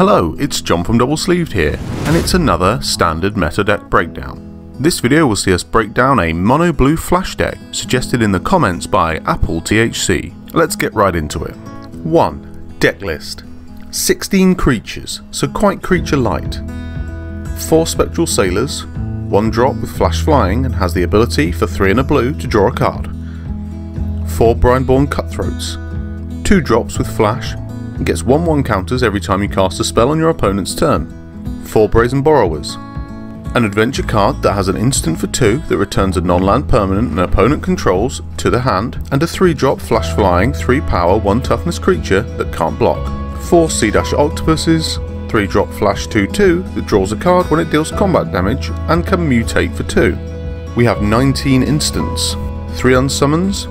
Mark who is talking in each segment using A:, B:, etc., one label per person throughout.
A: Hello, it's Jon from Double Sleeved here, and it's another standard meta deck breakdown. This video will see us break down a mono blue flash deck suggested in the comments by Apple THC. Let's get right into it. 1. Deck list 16 creatures, so quite creature light. 4 Spectral Sailors, 1 drop with flash flying and has the ability for 3 and a blue to draw a card. 4 Brine-Born Cutthroats, 2 drops with flash and gets 1 1 counters every time you cast a spell on your opponent's turn. 4 Brazen Borrowers. An adventure card that has an instant for 2 that returns a non land permanent an opponent controls to the hand, and a 3 drop flash flying 3 power 1 toughness creature that can't block. 4 Sea Octopuses, 3 drop flash 2 2 that draws a card when it deals combat damage and can mutate for 2. We have 19 instants, 3 unsummons,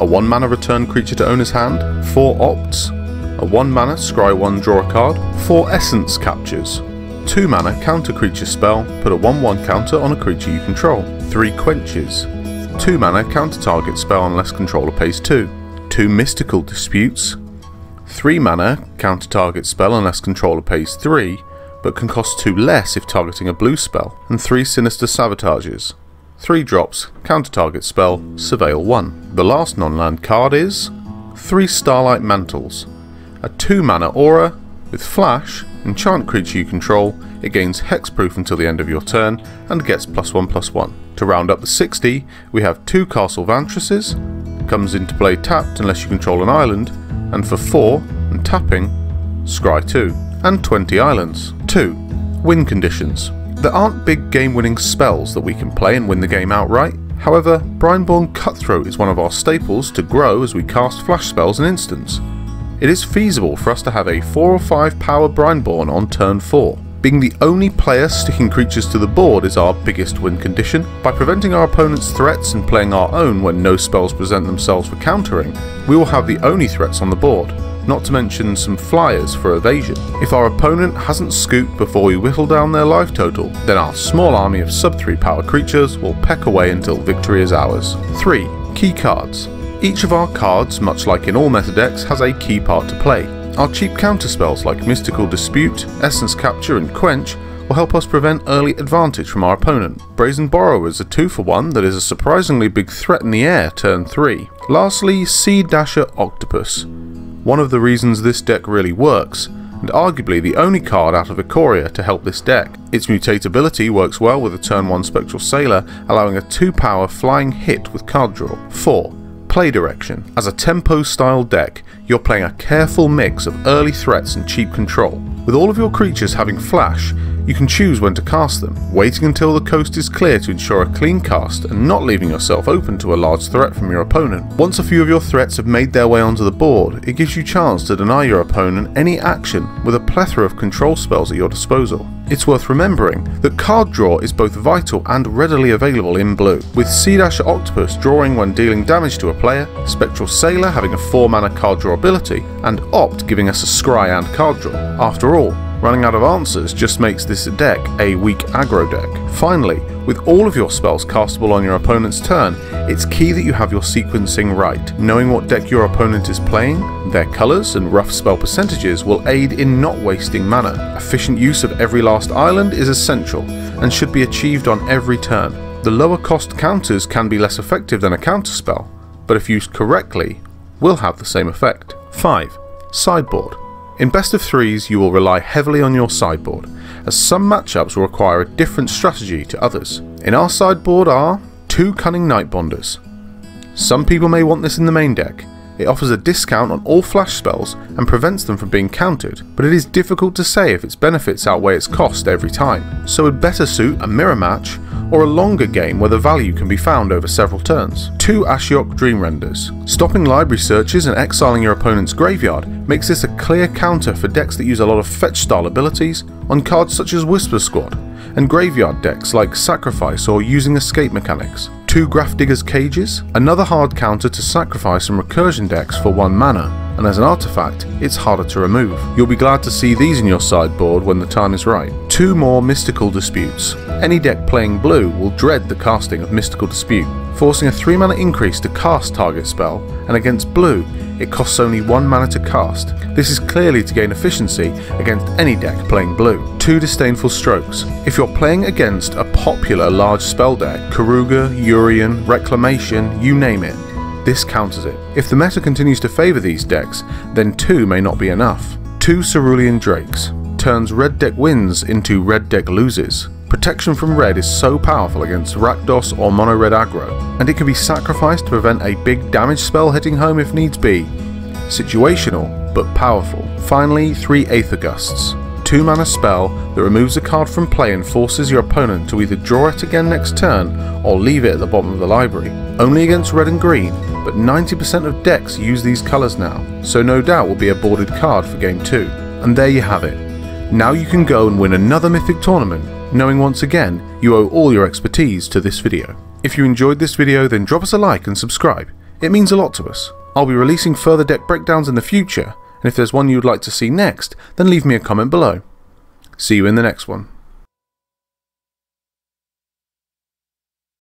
A: a 1 mana return creature to owner's hand, 4 opts, a 1 mana scry 1 draw a card, 4 essence captures, 2 mana counter creature spell, put a 1 1 counter on a creature you control, 3 quenches, 2 mana counter target spell unless controller pays 2, 2 mystical disputes, 3 mana counter target spell unless controller pays 3, but can cost 2 less if targeting a blue spell, and 3 sinister sabotages. 3 drops, counter target spell, Surveil 1. The last non-land card is 3 Starlight Mantles, a 2 mana aura with flash, enchant creature you control, it gains hexproof until the end of your turn and gets plus 1 plus 1. To round up the 60, we have 2 Castle Vantresses, comes into play tapped unless you control an island, and for 4, and tapping, Scry 2, and 20 islands. 2. Win conditions. There aren't big game winning spells that we can play and win the game outright, however, Brine-Born Cutthroat is one of our staples to grow as we cast flash spells and instants, it is feasible for us to have a 4 or 5 power Brine-Born on turn 4. Being the only player sticking creatures to the board is our biggest win condition. By preventing our opponent's threats and playing our own when no spells present themselves for countering, we will have the only threats on the board, not to mention some flyers for evasion. If our opponent hasn't scooped before we whittle down their life total, then our small army of sub 3 power creatures will peck away until victory is ours. 3. Key cards. Each of our cards, much like in all meta decks, has a key part to play. Our cheap counter spells like Mystical Dispute, Essence Capture and Quench will help us prevent early advantage from our opponent. Brazen Borrower is a 2 for 1 that is a surprisingly big threat in the air turn 3. Lastly, Sea Dasher Octopus. One of the reasons this deck really works, and arguably the only card out of Ikoria to help this deck. Its mutatability works well with a turn 1 Spectral Sailor, allowing a 2 power flying hit with card draw. 4. Play direction. As a tempo style deck, you're playing a careful mix of early threats and cheap control. With all of your creatures having flash, you can choose when to cast them, waiting until the coast is clear to ensure a clean cast and not leaving yourself open to a large threat from your opponent. Once a few of your threats have made their way onto the board, it gives you chance to deny your opponent any action with a plethora of control spells at your disposal. It's worth remembering that card draw is both vital and readily available in blue, with Sea Octopus drawing when dealing damage to a player, Spectral Sailor having a 4 mana card draw ability, and Opt giving us a scry and card draw. After all, Running out of answers just makes this deck a weak aggro deck. Finally, with all of your spells castable on your opponent's turn, it's key that you have your sequencing right. Knowing what deck your opponent is playing, their colours and rough spell percentages will aid in not wasting mana. Efficient use of every last island is essential, and should be achieved on every turn. The lower cost counters can be less effective than a counterspell, but if used correctly, will have the same effect. 5. Sideboard. In best of threes, you will rely heavily on your sideboard, as some matchups will require a different strategy to others. In our sideboard are two Cunning Nightbonders. Some people may want this in the main deck. It offers a discount on all flash spells and prevents them from being countered, but it is difficult to say if its benefits outweigh its cost every time, so it would better suit a mirror match or a longer game where the value can be found over several turns. Two Ashiok Dream Renders. Stopping library searches and exiling your opponent's graveyard makes this a clear counter for decks that use a lot of fetch style abilities on cards such as Whisper Squad, and graveyard decks like Sacrifice or using escape mechanics. Two Grafdigger's Cages, another hard counter to sacrifice and recursion decks for one mana, and as an artifact, it's harder to remove. You'll be glad to see these in your sideboard when the time is right. Two more Mystical Disputes. Any deck playing blue will dread the casting of Mystical Dispute, forcing a 3 mana increase to cast target spell, and against blue, it costs only 1 mana to cast. This is clearly to gain efficiency against any deck playing blue. 2 Disdainful Strokes. If you're playing against a popular large spell deck, Keruga, Yorion, Reclamation, you name it, this counters it. If the meta continues to favour these decks, then 2 may not be enough. 2 Cerulean Drakes. Turns red deck wins into red deck loses. Protection from red is so powerful against Rakdos or mono red aggro, and it can be sacrificed to prevent a big damage spell hitting home if needs be. Situational, but powerful. Finally, 3 Aether Gusts. 2 mana spell that removes a card from play and forces your opponent to either draw it again next turn or leave it at the bottom of the library. Only against red and green, but 90% of decks use these colours now, so no doubt will be a boarded card for game 2. And there you have it. Now you can go and win another Mythic tournament knowing once again you owe all your expertise to this video. If you enjoyed this video then drop us a like and subscribe, it means a lot to us. I'll be releasing further deck breakdowns in the future, and if there's one you would like to see next, then leave me a comment below. See you in the next one.